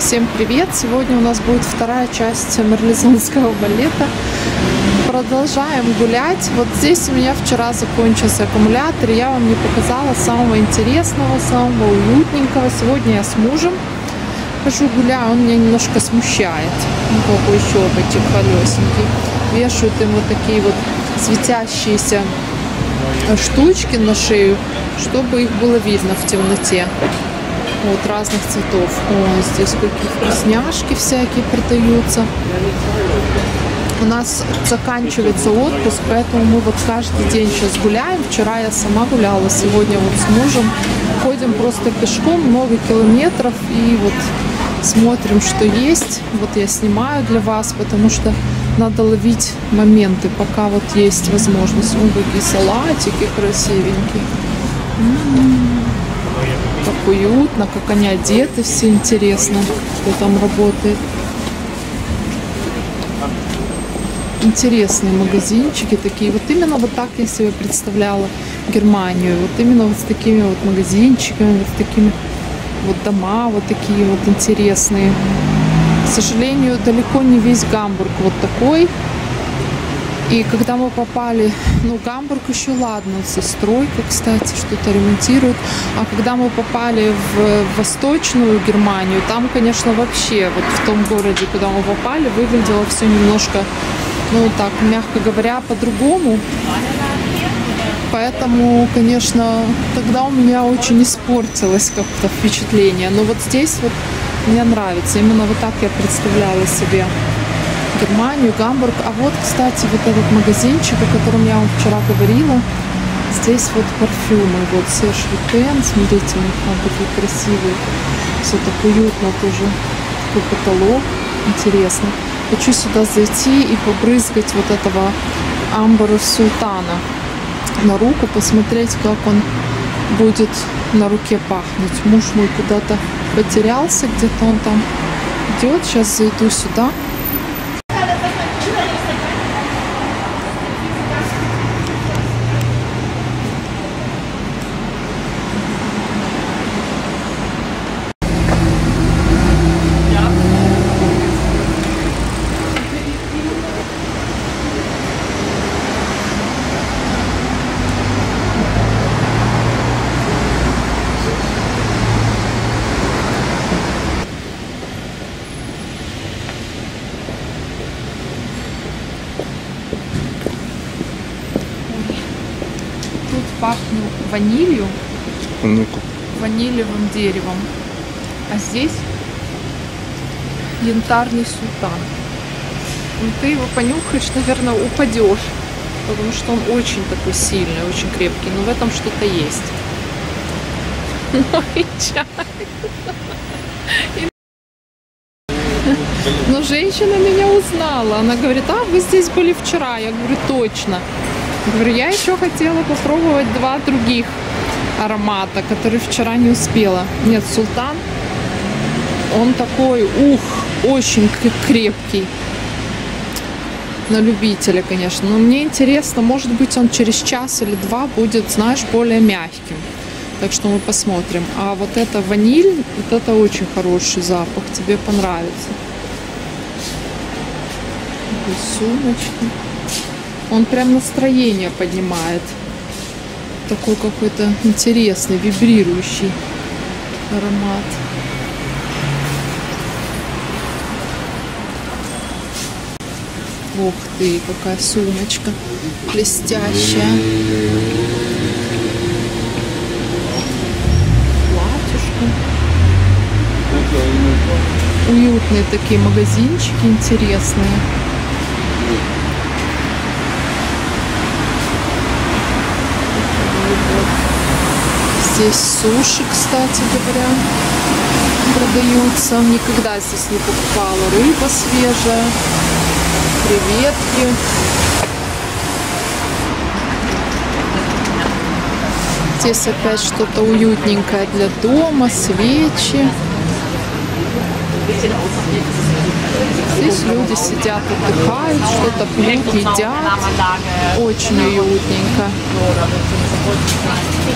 Всем привет! Сегодня у нас будет вторая часть марлезонского балета. Продолжаем гулять. Вот здесь у меня вчера закончился аккумулятор. Я вам не показала самого интересного, самого уютненького. Сегодня я с мужем хожу гуляю. Он меня немножко смущает. Ну, какой щелкочек колесенький. Вешают им вот такие вот светящиеся штучки на шею, чтобы их было видно в темноте. Вот разных цветов. О, здесь какие вкусняшки всякие продаются. У нас заканчивается отпуск, поэтому мы вот каждый день сейчас гуляем. Вчера я сама гуляла, сегодня вот с мужем. Ходим просто пешком много километров и вот смотрим, что есть. Вот я снимаю для вас, потому что надо ловить моменты, пока вот есть возможность. Вон какие салатики красивенькие. М-м-м уютно, как они одеты, все интересно, кто там работает. Интересные магазинчики такие. Вот именно вот так я себе представляла Германию. Вот именно вот с такими вот магазинчиками, вот с такими вот дома, вот такие вот интересные. К сожалению, далеко не весь Гамбург вот такой. И когда мы попали, ну, Гамбург еще ладно, со стройкой, кстати, что-то ремонтируют. А когда мы попали в восточную Германию, там, конечно, вообще, вот в том городе, куда мы попали, выглядело все немножко, ну, так, мягко говоря, по-другому. Поэтому, конечно, тогда у меня очень испортилось как-то впечатление. Но вот здесь вот мне нравится. Именно вот так я представляла себе Германию, Гамбург. А вот, кстати, вот этот магазинчик, о котором я вам вчера говорила. Здесь вот парфюмы. Вот Серж Витен. Смотрите, у них там такие красивые. Все так уютно тоже. Такой потолок. Интересно. Хочу сюда зайти и побрызгать вот этого амбара султана на руку, посмотреть, как он будет на руке пахнуть. Муж мой куда-то потерялся, где-то он там идет. Сейчас зайду сюда. Тут пахнет ванилью, Ну-ка. ванилевым деревом. А здесь янтарный султан. Ну, ты его понюхаешь, наверное, упадешь. Потому что он очень такой сильный, очень крепкий. Но в этом что-то есть. Мой чай. И- Но женщина меня узнала. Она говорит, а вы здесь были вчера. Я говорю, точно. Говорю, я еще хотела попробовать два других аромата, которые вчера не успела. Нет, султан, он такой, ух, очень крепкий. На любителя, конечно. Но мне интересно, может быть, он через час или два будет, знаешь, более мягким. Так что мы посмотрим. А вот это ваниль, вот это очень хороший запах. Тебе понравится. Такой сумочки. Он прям настроение поднимает. Такой какой-то интересный, вибрирующий аромат. Ух ты, какая сумочка блестящая. Платьюшко. Уютные такие магазинчики интересные. Здесь суши, кстати говоря, продаются. Никогда здесь не покупала. Рыба свежая, креветки. Здесь опять что-то уютненькое для дома, свечи. Здесь люди сидят, отдыхают, что-то пьют, едят. Очень уютненько.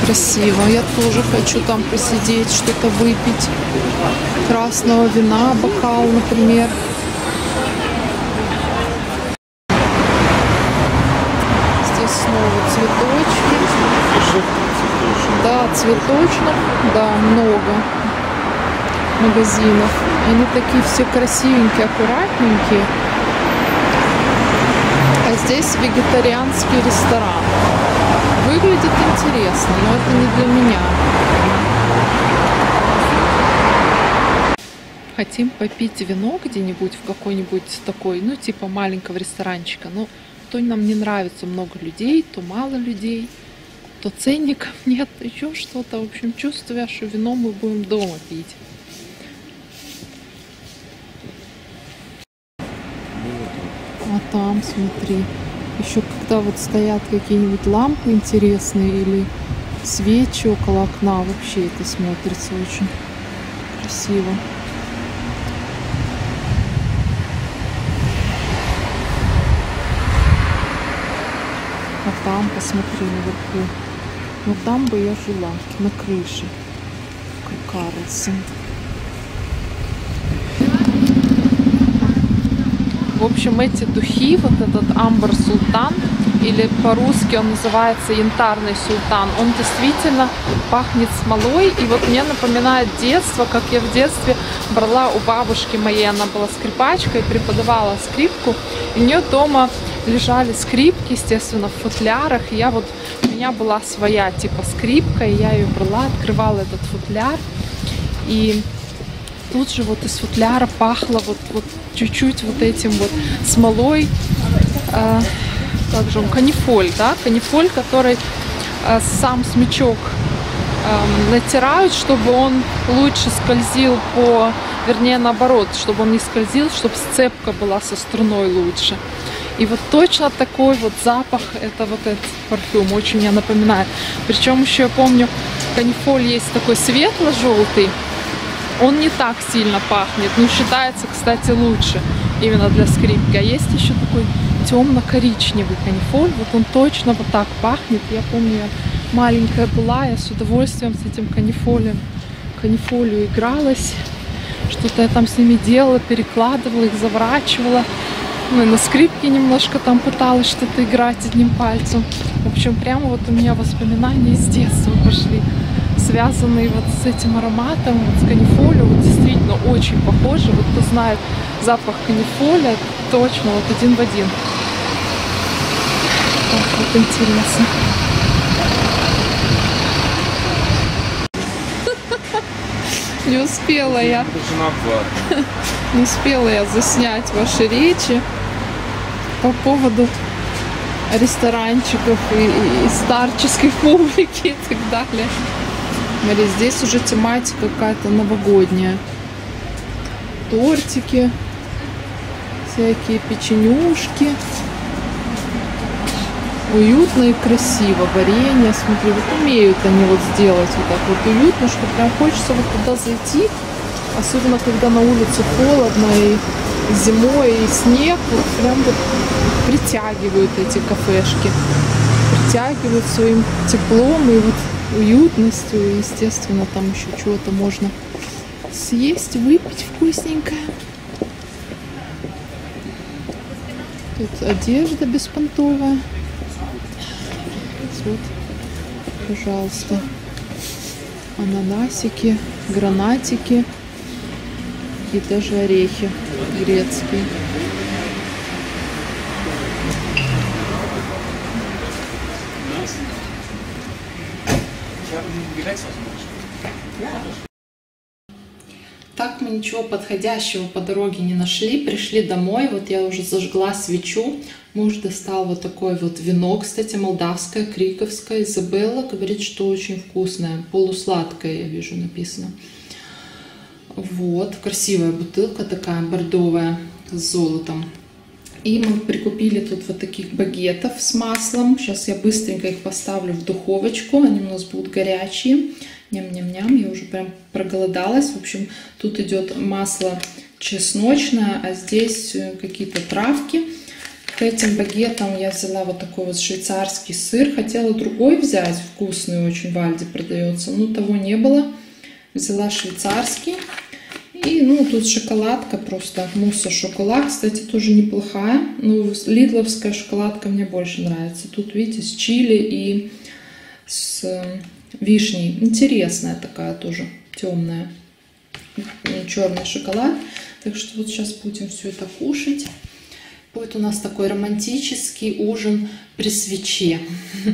Красиво. Я тоже хочу там посидеть, что-то выпить. красного вина, бокал, например. Здесь снова цветочки. Да, цветочных, да, много магазинов. Они такие все красивенькие, аккуратненькие. А здесь вегетарианский ресторан. Выглядит интересно, но это не для меня. Хотим попить вино где-нибудь в какой-нибудь такой, ну, типа маленького ресторанчика. Но то нам не нравится много людей, то мало людей, то ценников нет, еще что-то. В общем, чувствую, что вино мы будем дома пить. А там, смотри, еще когда вот стоят какие-нибудь лампы интересные или свечи около окна, вообще это смотрится очень красиво. А там, посмотри, наверху. Ну там бы я жила, на крыше. Как Карлсон. В общем, эти духи, вот этот Амбар Султан, или по-русски он называется Янтарный Султан, он действительно пахнет смолой, и вот мне напоминает детство, как я в детстве брала у бабушки моей, она была скрипачкой, преподавала скрипку, и у нее дома лежали скрипки, естественно, в футлярах, и я вот, у меня была своя типа скрипка, и я ее брала, открывала этот футляр, и тут же вот из футляра пахло вот, вот чуть-чуть вот этим вот смолой, э, как же он, канифоль, да, канифоль, который э, сам смычок э, натирают, чтобы он лучше скользил по, вернее наоборот, чтобы он не скользил, чтобы сцепка была со струной лучше. И вот точно такой вот запах, это вот этот парфюм, очень мне напоминает. Причем еще я помню, канифоль есть такой светло-желтый, он не так сильно пахнет, но считается, кстати, лучше именно для скрипки. А есть еще такой темно-коричневый канифоль, вот он точно вот так пахнет. Я помню, я маленькая была, я с удовольствием с этим канифолем, канифолью игралась. Что-то я там с ними делала, перекладывала их, заворачивала. Ну и на скрипке немножко там пыталась что-то играть одним пальцем. В общем, прямо вот у меня воспоминания из детства пошли связанные вот с этим ароматом, вот с канифолью, вот действительно очень похожи. Вот кто знает запах канифоля, точно вот один в один. Так, вот интересно. Не успела я. Не успела я заснять ваши речи по поводу ресторанчиков и, и старческой публики и так далее. Смотри, здесь уже тематика какая-то новогодняя. Тортики, всякие печенюшки. Уютно и красиво. Варенье, смотри, вот умеют они вот сделать вот так вот уютно, что прям хочется вот туда зайти. Особенно, когда на улице холодно и зимой, и снег. Вот прям вот притягивают эти кафешки. Притягивают своим теплом и вот уютностью. Естественно, там еще чего-то можно съесть, выпить вкусненькое. Тут одежда беспонтовая. Вот, пожалуйста, ананасики, гранатики и даже орехи грецкие. Так мы ничего подходящего по дороге не нашли. Пришли домой, вот я уже зажгла свечу. Муж достал вот такое вот вино, кстати, молдавское, криковское. Изабелла говорит, что очень вкусное, полусладкое, я вижу написано. Вот, красивая бутылка такая, бордовая, с золотом. И мы прикупили тут вот таких багетов с маслом. Сейчас я быстренько их поставлю в духовочку. Они у нас будут горячие. Ням-ням-ням, я уже прям проголодалась. В общем, тут идет масло чесночное, а здесь э, какие-то травки. К этим багетам я взяла вот такой вот швейцарский сыр. Хотела другой взять, вкусный очень в Альде продается, но того не было. Взяла швейцарский. И ну, тут шоколадка просто, мусса шоколад, кстати, тоже неплохая. Ну, лидловская шоколадка мне больше нравится. Тут, видите, с чили и с э, вишней. Интересная такая тоже, темная. Черный шоколад. Так что вот сейчас будем все это кушать. Будет у нас такой романтический ужин при свече.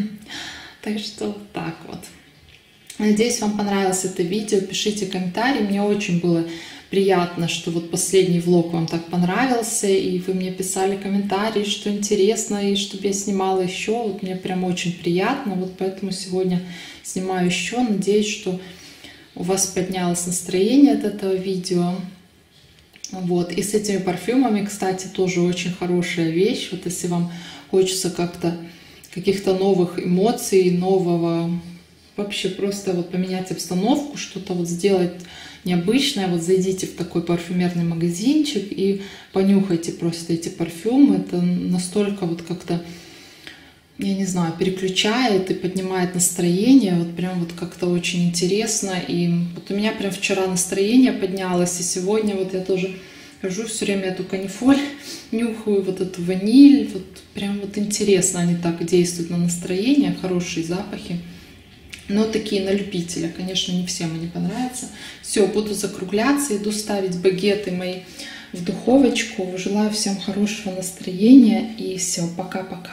Так что так вот. Надеюсь, вам понравилось это видео. Пишите комментарии. Мне очень было приятно, что вот последний влог вам так понравился, и вы мне писали комментарии, что интересно, и чтобы я снимала еще. Вот мне прям очень приятно. Вот поэтому сегодня снимаю еще. Надеюсь, что у вас поднялось настроение от этого видео. Вот. И с этими парфюмами, кстати, тоже очень хорошая вещь. Вот если вам хочется как-то каких-то новых эмоций, нового вообще просто вот поменять обстановку, что-то вот сделать необычное, вот зайдите в такой парфюмерный магазинчик и понюхайте просто эти парфюмы. Это настолько вот как-то, я не знаю, переключает и поднимает настроение. Вот прям вот как-то очень интересно. И вот у меня прям вчера настроение поднялось, и сегодня вот я тоже хожу все время эту канифоль, нюхаю вот эту ваниль. Вот прям вот интересно они так действуют на настроение, хорошие запахи. Но такие на любителя, конечно, не всем они понравятся. Все, буду закругляться, иду ставить багеты мои в духовочку. Желаю всем хорошего настроения и все, пока-пока.